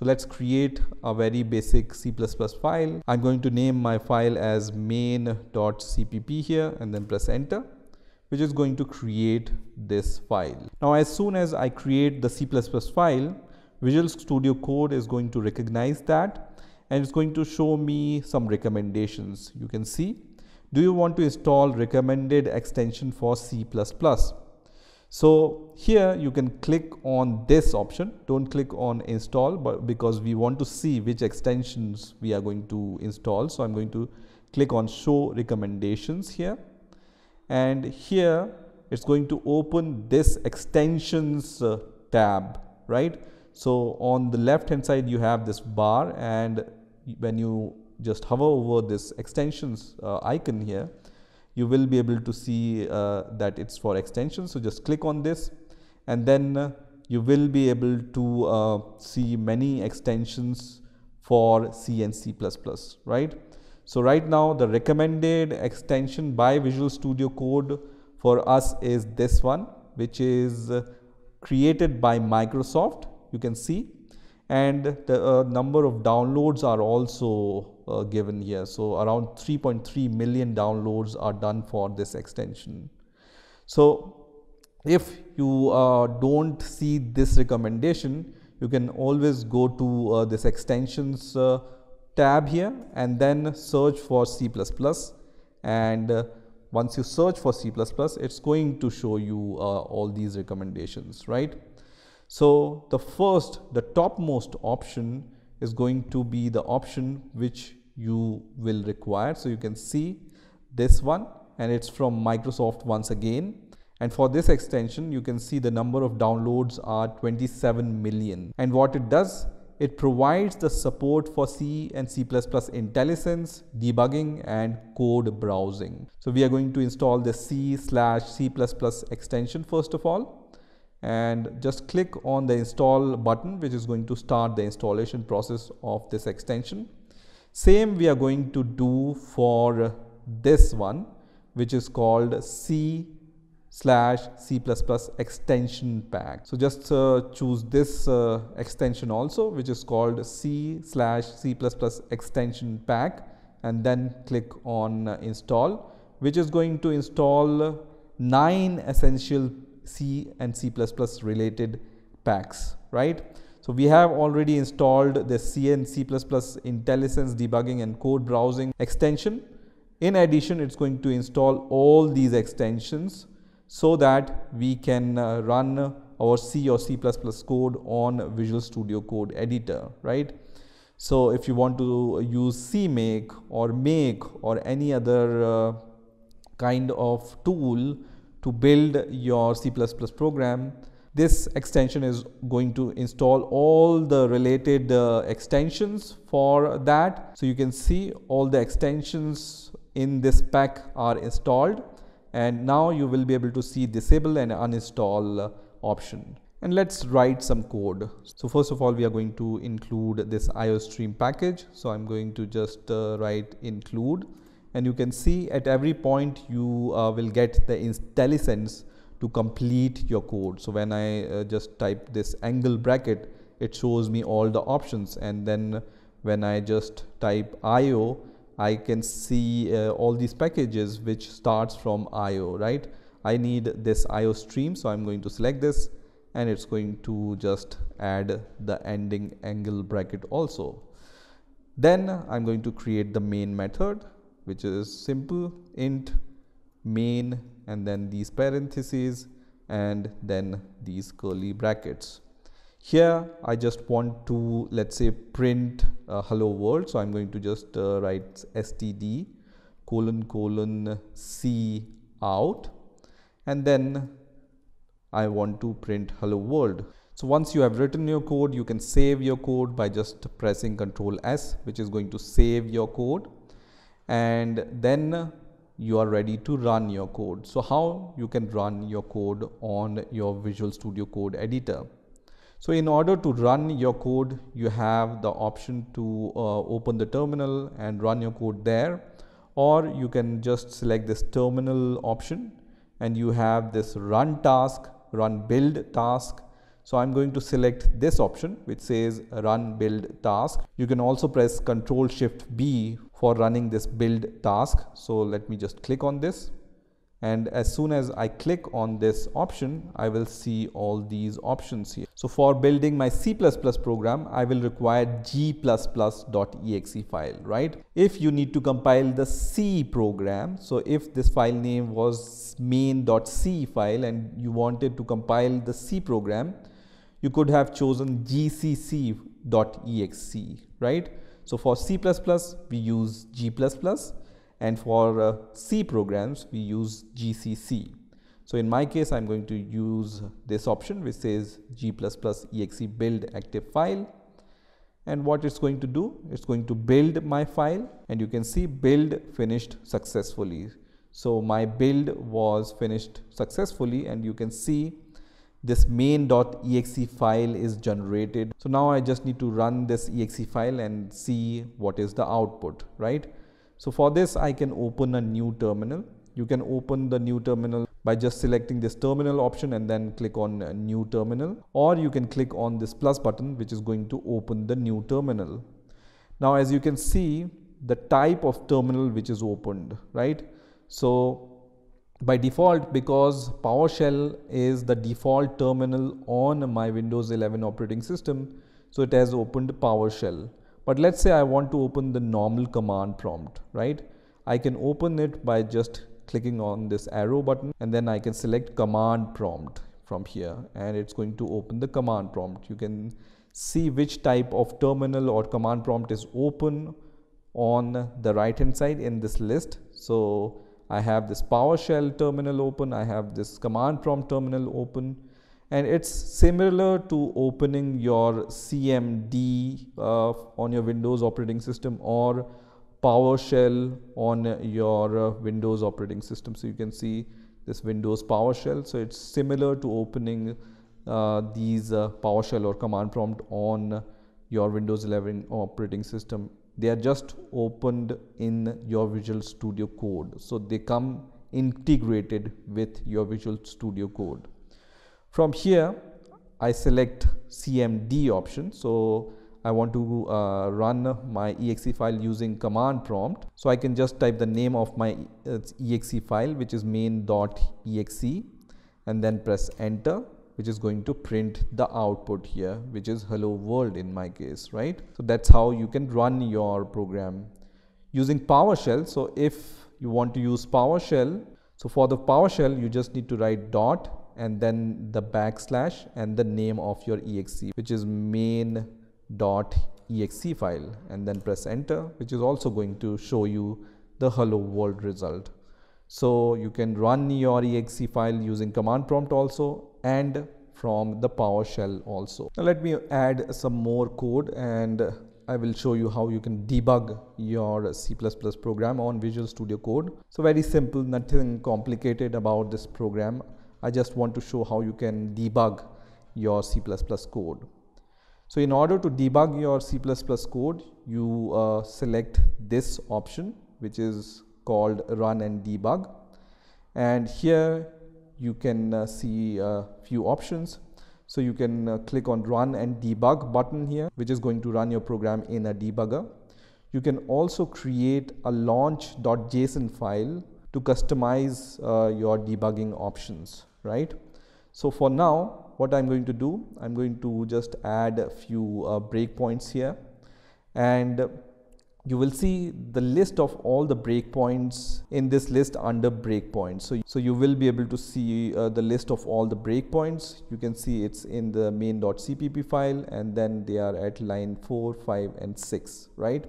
So let's create a very basic C++ file. I'm going to name my file as main.cpp here and then press enter which is going to create this file. Now as soon as I create the C++ file, Visual Studio Code is going to recognize that and it's going to show me some recommendations. You can see, do you want to install recommended extension for C++? So here you can click on this option. Don't click on install but because we want to see which extensions we are going to install. So I'm going to click on show recommendations here and here it's going to open this extensions uh, tab right so on the left hand side you have this bar and when you just hover over this extensions uh, icon here you will be able to see uh, that it's for extensions so just click on this and then uh, you will be able to uh, see many extensions for C and C++ right? So right now the recommended extension by Visual Studio Code for us is this one which is created by Microsoft. You can see and the uh, number of downloads are also uh, given here. So around 3.3 million downloads are done for this extension. So if you uh, don't see this recommendation, you can always go to uh, this extensions uh, tab here and then search for C++ and uh, once you search for C++ it's going to show you all these recommendations right. So the first the topmost option is going to be the option which you will require. So you can see this one and it's from Microsoft once again and for this extension you can see the number of downloads are 27 million and what it does it provides the support for C and C++ IntelliSense, debugging and code browsing. So we are going to install the C slash C++ extension first of all and just click on the install button which is going to start the installation process of this extension. Same we are going to do for this one which is called C slash C++ extension pack. So just uh, choose this uh, extension also which is called C slash C++ extension pack and then click on uh, install which is going to install nine essential C and C++ related packs, right? So we have already installed the C and C++ IntelliSense debugging and code browsing extension. In addition, it's going to install all these extensions so that we can uh, run our C or C++ code on Visual Studio Code editor, right? So if you want to use CMake or Make or any other uh, kind of tool to build your C++ program, this extension is going to install all the related uh, extensions for that. So you can see all the extensions in this pack are installed. And now you will be able to see disable and uninstall option. And let's write some code. So first of all we are going to include this iostream package. So i'm going to just uh, write include and you can see at every point you uh, will get the IntelliSense to complete your code so when i uh, just type this angle bracket it shows me all the options and then when i just type io I can see uh, all these packages which starts from IO, right? I need this IO stream, so I'm going to select this and it's going to just add the ending angle bracket also. Then I'm going to create the main method, which is simple int main and then these parentheses and then these curly brackets. Here I just want to let's say print uh, hello world. So I'm going to just uh, write std colon colon c out and then I want to print hello world. So once you have written your code, you can save your code by just pressing Control S, which is going to save your code. And then you are ready to run your code. So how you can run your code on your Visual Studio Code editor. So in order to run your code, you have the option to uh, open the terminal and run your code there or you can just select this terminal option and you have this run task, run build task. So I'm going to select this option which says run build task. You can also press Control Shift B for running this build task. So let me just click on this and as soon as I click on this option I will see all these options here. So for building my C++ program I will require g++.exe file right. If you need to compile the C program so if this file name was main.c file and you wanted to compile the C program you could have chosen gcc.exe right. So for C++ we use G++ and for uh, C programs we use GCC. So in my case I'm going to use this option which says G++ exe build active file and what it's going to do it's going to build my file and you can see build finished successfully. So my build was finished successfully and you can see this main.exe file is generated. So now I just need to run this exe file and see what is the output, right? So for this, I can open a new terminal. You can open the new terminal by just selecting this terminal option and then click on new terminal or you can click on this plus button which is going to open the new terminal. Now as you can see the type of terminal which is opened right. So by default because PowerShell is the default terminal on my Windows 11 operating system so it has opened PowerShell. But let's say I want to open the normal command prompt, right? I can open it by just clicking on this arrow button and then I can select command prompt from here and it's going to open the command prompt. You can see which type of terminal or command prompt is open on the right hand side in this list. So I have this PowerShell terminal open, I have this command prompt terminal open and it's similar to opening your CMD uh, on your Windows operating system or PowerShell on your uh, Windows operating system. So you can see this Windows PowerShell. So it's similar to opening uh, these uh, PowerShell or command prompt on your Windows 11 operating system. They are just opened in your Visual Studio Code. So they come integrated with your Visual Studio Code. From here, I select CMD option. So I want to uh, run my exe file using command prompt. So I can just type the name of my uh, exe file which is main.exe and then press enter which is going to print the output here which is hello world in my case right. So that's how you can run your program using PowerShell. So if you want to use PowerShell so for the PowerShell you just need to write dot and then the backslash and the name of your exe which is main dot exe file and then press enter which is also going to show you the hello world result so you can run your exe file using command prompt also and from the PowerShell also. Now let me add some more code and I will show you how you can debug your C++ program on Visual Studio Code. So very simple, nothing complicated about this program. I just want to show how you can debug your C++ code. So in order to debug your C++ code, you uh, select this option which is called run and debug and here you can uh, see a few options. So you can uh, click on run and debug button here which is going to run your program in a debugger. You can also create a launch.json file to customize uh, your debugging options right. So for now what I'm going to do, I'm going to just add a few uh, breakpoints here and you will see the list of all the breakpoints in this list under breakpoints. So, so you will be able to see uh, the list of all the breakpoints. You can see it's in the main.cpp file and then they are at line 4, 5 and 6, right?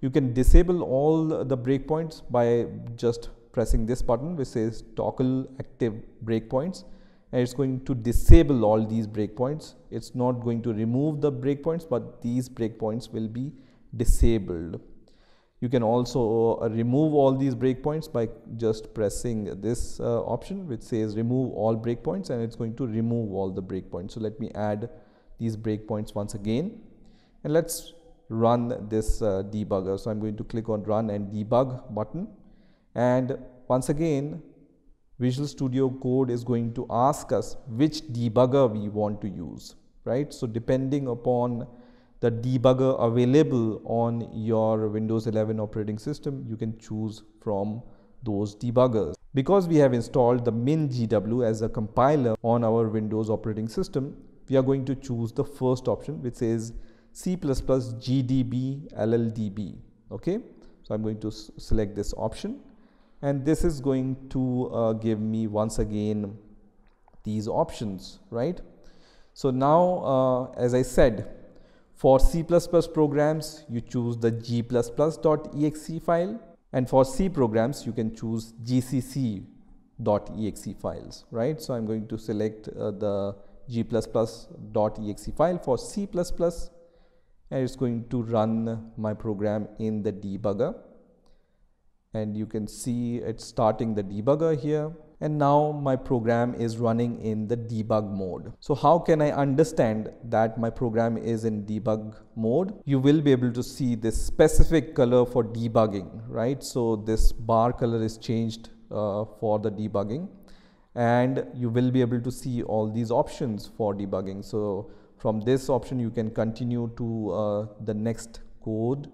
You can disable all the breakpoints by just pressing this button which says toggle active breakpoints and it's going to disable all these breakpoints. It's not going to remove the breakpoints but these breakpoints will be disabled. You can also uh, remove all these breakpoints by just pressing this uh, option which says remove all breakpoints and it's going to remove all the breakpoints. So let me add these breakpoints once again and let's run this uh, debugger. So I'm going to click on run and debug button and once again Visual Studio Code is going to ask us which debugger we want to use, right? So depending upon the debugger available on your Windows 11 operating system, you can choose from those debuggers. Because we have installed the MinGW as a compiler on our Windows operating system, we are going to choose the first option which says C++ GDB LLDB. Okay, so I'm going to select this option and this is going to uh, give me once again these options right so now uh, as I said for C++ programs you choose the g++.exe file and for C programs you can choose gcc.exe files right? So I'm going to select uh, the g++.exe file for C++ and it's going to run my program in the debugger and you can see it's starting the debugger here and now my program is running in the debug mode. So how can I understand that my program is in debug mode? You will be able to see this specific color for debugging, right? So this bar color is changed uh, for the debugging and you will be able to see all these options for debugging. So from this option you can continue to uh, the next code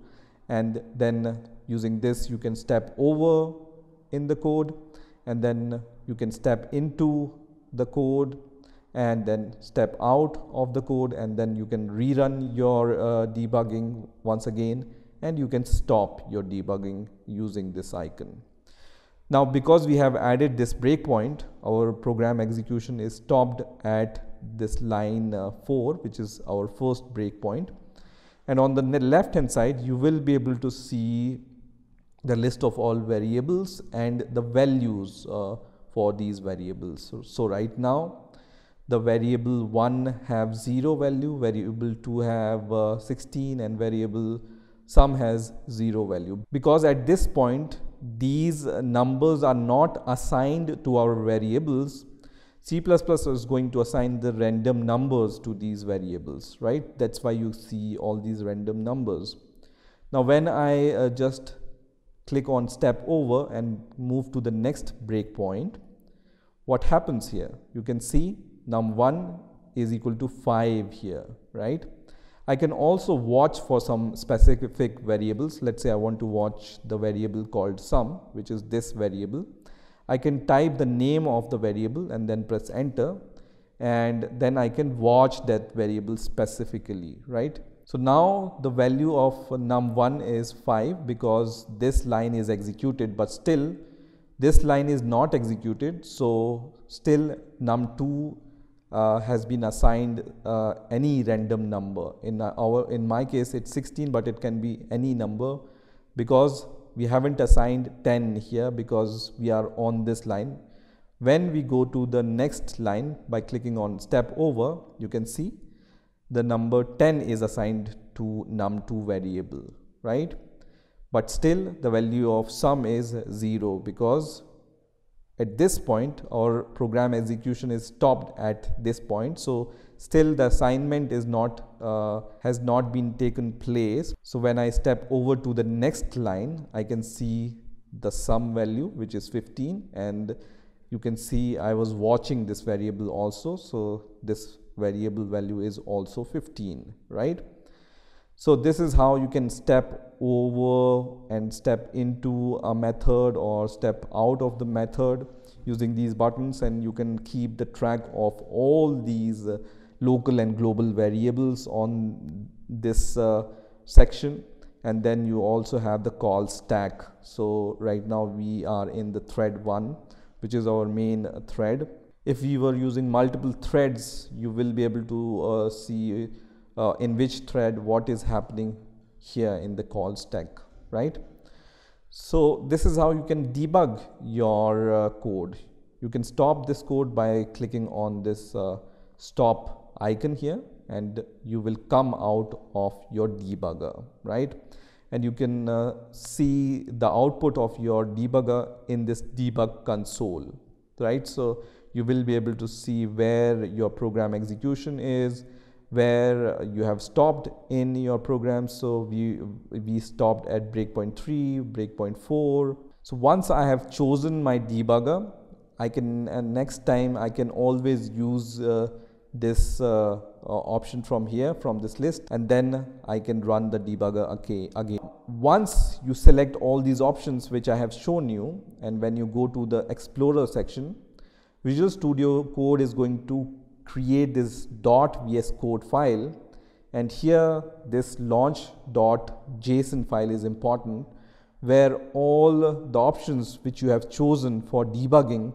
and then using this you can step over in the code and then you can step into the code and then step out of the code and then you can rerun your uh, debugging once again and you can stop your debugging using this icon. Now because we have added this breakpoint our program execution is stopped at this line uh, 4 which is our first breakpoint and on the left hand side you will be able to see the list of all variables and the values uh, for these variables. So, so, right now the variable 1 have 0 value, variable 2 have uh, 16 and variable sum has 0 value. Because at this point these numbers are not assigned to our variables, C++ is going to assign the random numbers to these variables, right? That's why you see all these random numbers. Now when I uh, just click on step over and move to the next breakpoint, what happens here? You can see num1 is equal to 5 here, right? I can also watch for some specific variables. Let's say I want to watch the variable called sum, which is this variable. I can type the name of the variable and then press enter and then I can watch that variable specifically, right? So now the value of num1 is 5 because this line is executed but still this line is not executed so still num2 uh, has been assigned uh, any random number in our in my case it's 16 but it can be any number because we haven't assigned 10 here because we are on this line. When we go to the next line by clicking on step over, you can see the number 10 is assigned to num2 variable, right? But still the value of sum is 0 because at this point our program execution is stopped at this point. So still the assignment is not uh, has not been taken place so when I step over to the next line I can see the sum value which is 15 and you can see I was watching this variable also so this variable value is also 15 right? So this is how you can step over and step into a method or step out of the method using these buttons and you can keep the track of all these uh, local and global variables on this uh, section. And then you also have the call stack. So right now we are in the thread 1 which is our main thread if you were using multiple threads you will be able to uh, see uh, in which thread what is happening here in the call stack right? So this is how you can debug your uh, code. You can stop this code by clicking on this uh, stop icon here and you will come out of your debugger right? And you can uh, see the output of your debugger in this debug console right? So you will be able to see where your program execution is where you have stopped in your program so we we stopped at breakpoint 3 breakpoint 4 so once i have chosen my debugger I can and next time I can always use uh, this uh, uh, option from here from this list and then I can run the debugger okay, again. Once you select all these options which I have shown you and when you go to the explorer section Visual Studio Code is going to create this .vs code file and here this launch.json file is important where all the options which you have chosen for debugging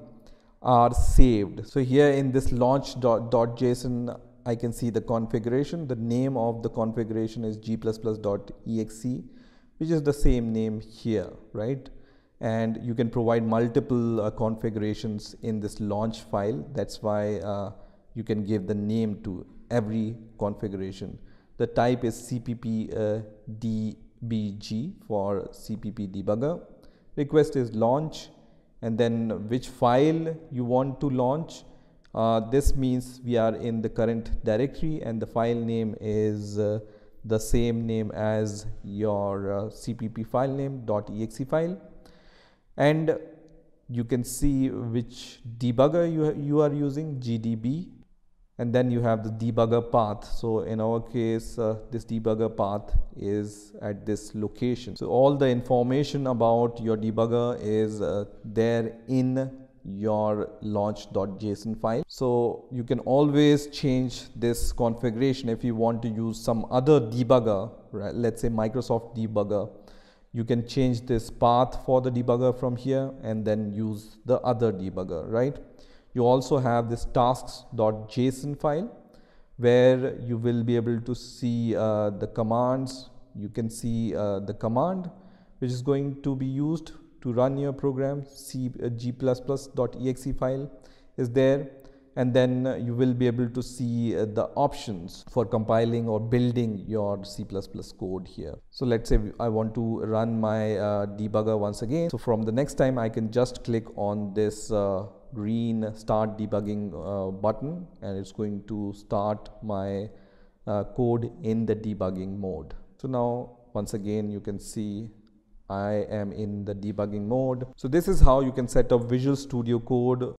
are saved. So here in this launch.json I can see the configuration. The name of the configuration is g++.exe which is the same name here, right? And you can provide multiple uh, configurations in this launch file. That's why uh, you can give the name to every configuration. The type is CPP uh, for CPP debugger. Request is launch and then which file you want to launch. Uh, this means we are in the current directory and the file name is uh, the same name as your uh, CPP file name .exe file and you can see which debugger you, you are using GDB and then you have the debugger path. So in our case uh, this debugger path is at this location. So all the information about your debugger is uh, there in your launch.json file. So you can always change this configuration if you want to use some other debugger right? let's say microsoft debugger you can change this path for the debugger from here and then use the other debugger right you also have this tasks.json file where you will be able to see uh, the commands. You can see uh, the command which is going to be used to run your program. C, uh, g++.exe file is there and then uh, you will be able to see uh, the options for compiling or building your C++ code here. So let's say I want to run my uh, debugger once again. So from the next time I can just click on this uh, green start debugging uh, button and it's going to start my uh, code in the debugging mode. So now once again you can see I am in the debugging mode. So this is how you can set up Visual Studio Code